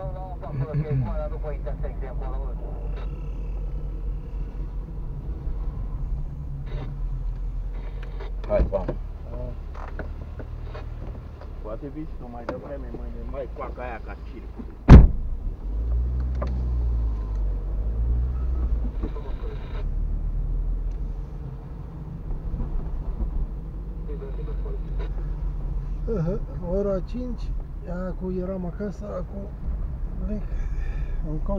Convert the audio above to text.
ele não lança porque fora do coita sem tempo acolo. Hai, vamos. Poate vizită mai devreme, mâine, mai coaca aia ca circ. Ora 5, acum eram acasă, acum plec încă